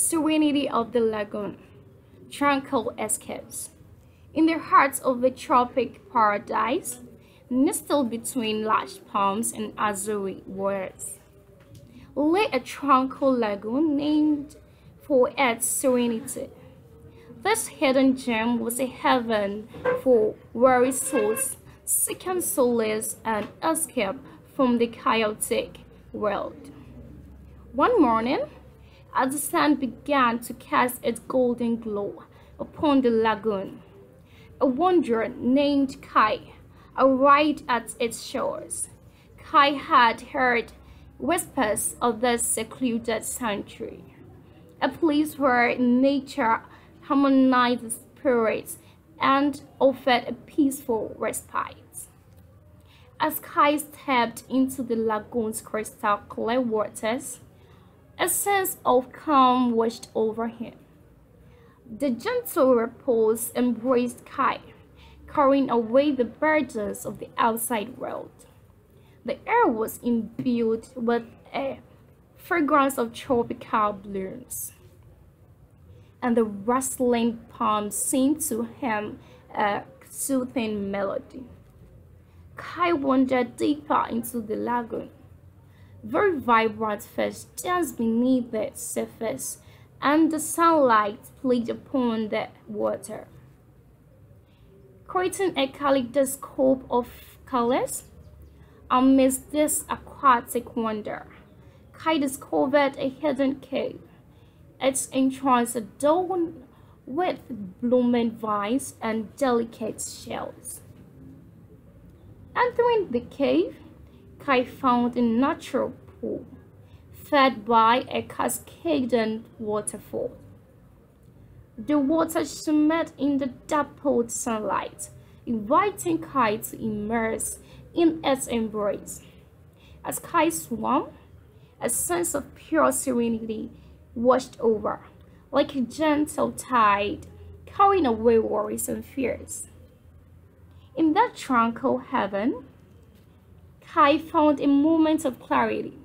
serenity of the lagoon, tranquil escapes. In the heart of a tropic paradise, nestled between large palms and azure waters, lay a tranquil lagoon named for its serenity. This hidden gem was a heaven for weary souls seeking solace and escape from the chaotic world. One morning, as the sun began to cast its golden glow upon the lagoon, a wanderer named Kai arrived at its shores. Kai had heard whispers of this secluded sanctuary, a place where nature harmonized spirits and offered a peaceful respite. As Kai stepped into the lagoon's crystal clear waters, a sense of calm washed over him. The gentle repose embraced Kai, carrying away the burdens of the outside world. The air was imbued with a fragrance of tropical blooms, and the rustling palms seemed to him a soothing melody. Kai wandered deeper into the lagoon very vibrant fish just beneath the surface, and the sunlight played upon the water, creating a kaleidoscope of colors. Amidst this aquatic wonder, Kai discovered a hidden cave, its entrance adorned with blooming vines and delicate shells. Entering the cave, Kai found a natural pool fed by a cascading waterfall. The water shimmered in the dappled sunlight, inviting Kai to immerse in its embrace. As Kai swam, a sense of pure serenity washed over, like a gentle tide, carrying away worries and fears. In that tranquil heaven, Kai found a moment of clarity.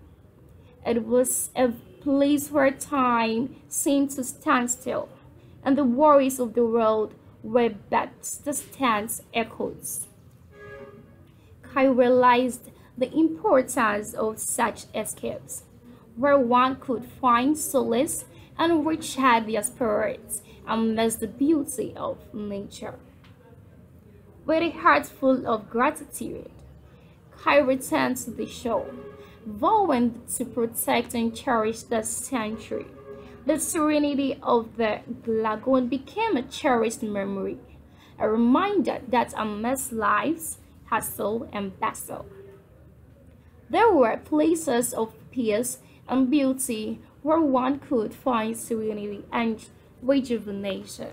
It was a place where time seemed to stand still, and the worries of the world were but distant echoes. Kai realized the importance of such escapes, where one could find solace and recharge their spirits amidst the beauty of nature. With a heart full of gratitude, Kai returned to the shore, vowing to protect and cherish the sanctuary. The serenity of the lagoon became a cherished memory, a reminder that amidst life's hustle and bustle, there were places of peace and beauty where one could find serenity and rejuvenation.